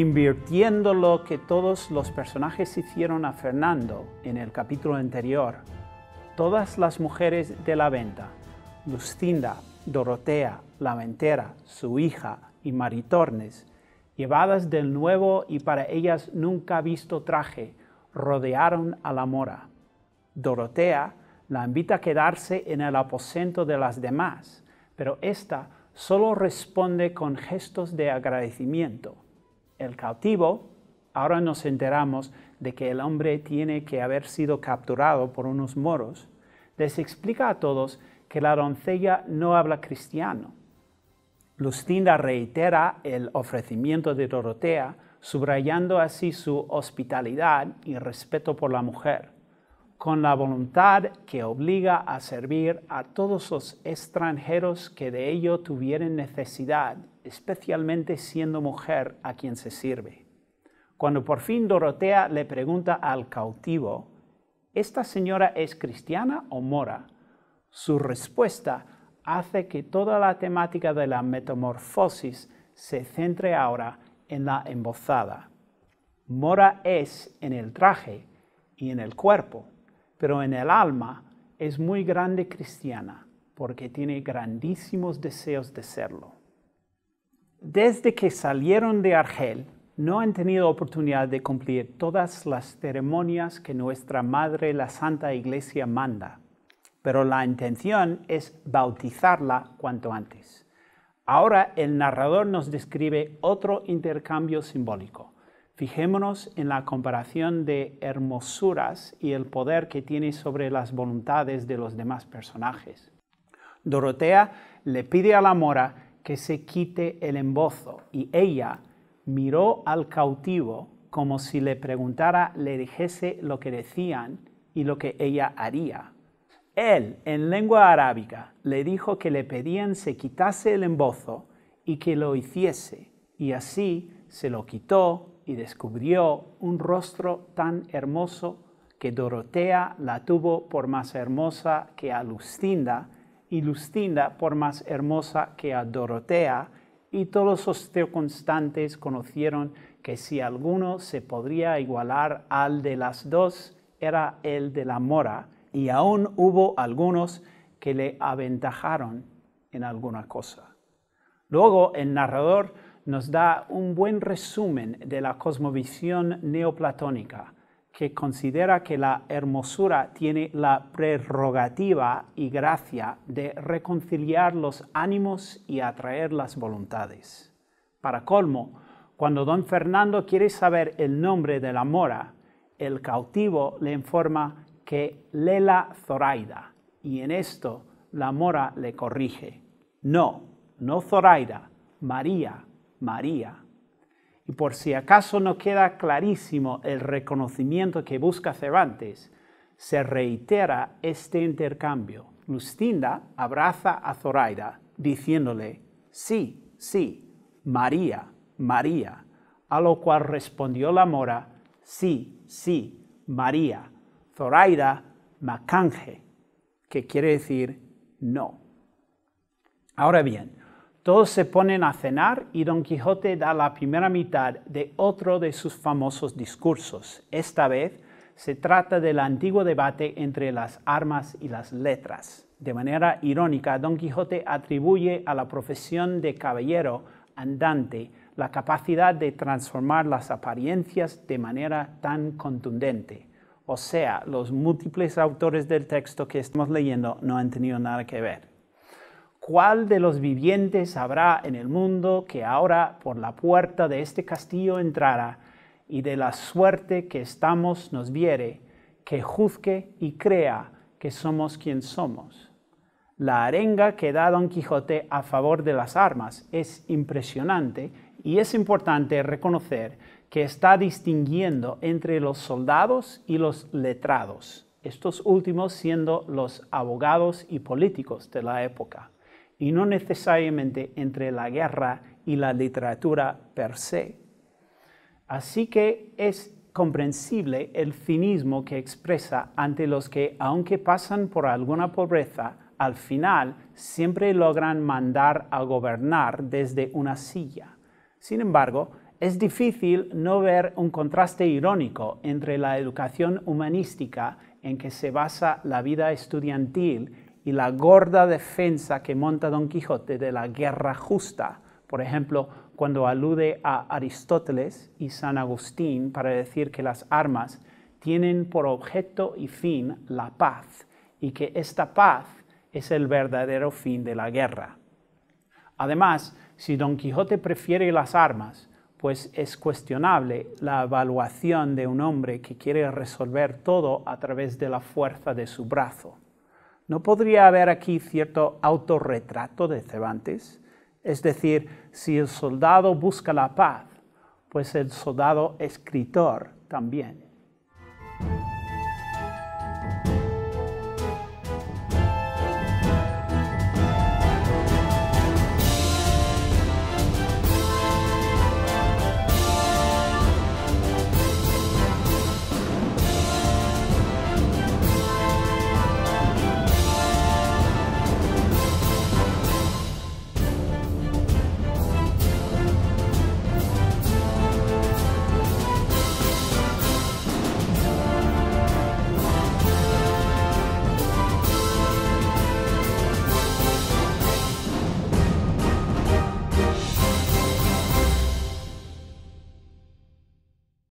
invirtiendo lo que todos los personajes hicieron a Fernando en el capítulo anterior. Todas las mujeres de la venta, Lucinda, Dorotea, la ventera, su hija y Maritornes, llevadas del nuevo y para ellas nunca visto traje, rodearon a la mora. Dorotea la invita a quedarse en el aposento de las demás, pero ésta solo responde con gestos de agradecimiento. El cautivo, ahora nos enteramos de que el hombre tiene que haber sido capturado por unos moros, les explica a todos que la doncella no habla cristiano. Lucinda reitera el ofrecimiento de Dorotea, subrayando así su hospitalidad y respeto por la mujer con la voluntad que obliga a servir a todos los extranjeros que de ello tuvieran necesidad, especialmente siendo mujer a quien se sirve. Cuando por fin Dorotea le pregunta al cautivo, ¿esta señora es cristiana o mora? Su respuesta hace que toda la temática de la metamorfosis se centre ahora en la embozada. Mora es en el traje y en el cuerpo, pero en el alma es muy grande cristiana porque tiene grandísimos deseos de serlo. Desde que salieron de Argel, no han tenido oportunidad de cumplir todas las ceremonias que nuestra Madre la Santa Iglesia manda, pero la intención es bautizarla cuanto antes. Ahora el narrador nos describe otro intercambio simbólico. Fijémonos en la comparación de hermosuras y el poder que tiene sobre las voluntades de los demás personajes. Dorotea le pide a la mora que se quite el embozo y ella miró al cautivo como si le preguntara, le dijese lo que decían y lo que ella haría. Él, en lengua arábiga, le dijo que le pedían se quitase el embozo y que lo hiciese, y así se lo quitó y descubrió un rostro tan hermoso que Dorotea la tuvo por más hermosa que a Lucinda y Lucinda por más hermosa que a Dorotea, y todos los circunstantes conocieron que si alguno se podría igualar al de las dos, era el de la mora, y aún hubo algunos que le aventajaron en alguna cosa. Luego el narrador nos da un buen resumen de la cosmovisión neoplatónica, que considera que la hermosura tiene la prerrogativa y gracia de reconciliar los ánimos y atraer las voluntades. Para colmo, cuando don Fernando quiere saber el nombre de la mora, el cautivo le informa que Lela Zoraida, y en esto la mora le corrige. No, no Zoraida, María, María. Y por si acaso no queda clarísimo el reconocimiento que busca Cervantes, se reitera este intercambio. Lucinda abraza a Zoraida diciéndole, sí, sí, María, María, a lo cual respondió la mora, sí, sí, María. Zoraida, Macanje, que quiere decir no. Ahora bien, todos se ponen a cenar y Don Quijote da la primera mitad de otro de sus famosos discursos. Esta vez se trata del antiguo debate entre las armas y las letras. De manera irónica, Don Quijote atribuye a la profesión de caballero andante la capacidad de transformar las apariencias de manera tan contundente. O sea, los múltiples autores del texto que estamos leyendo no han tenido nada que ver. ¿Cuál de los vivientes habrá en el mundo que ahora por la puerta de este castillo entrara y de la suerte que estamos nos viere, que juzgue y crea que somos quien somos? La arenga que da Don Quijote a favor de las armas es impresionante y es importante reconocer que está distinguiendo entre los soldados y los letrados, estos últimos siendo los abogados y políticos de la época y no necesariamente entre la guerra y la literatura per se. Así que es comprensible el cinismo que expresa ante los que, aunque pasan por alguna pobreza, al final siempre logran mandar a gobernar desde una silla. Sin embargo, es difícil no ver un contraste irónico entre la educación humanística en que se basa la vida estudiantil y la gorda defensa que monta Don Quijote de la guerra justa, por ejemplo, cuando alude a Aristóteles y San Agustín para decir que las armas tienen por objeto y fin la paz y que esta paz es el verdadero fin de la guerra. Además, si Don Quijote prefiere las armas, pues es cuestionable la evaluación de un hombre que quiere resolver todo a través de la fuerza de su brazo. ¿No podría haber aquí cierto autorretrato de Cervantes? Es decir, si el soldado busca la paz, pues el soldado escritor también.